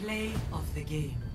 Play of the game.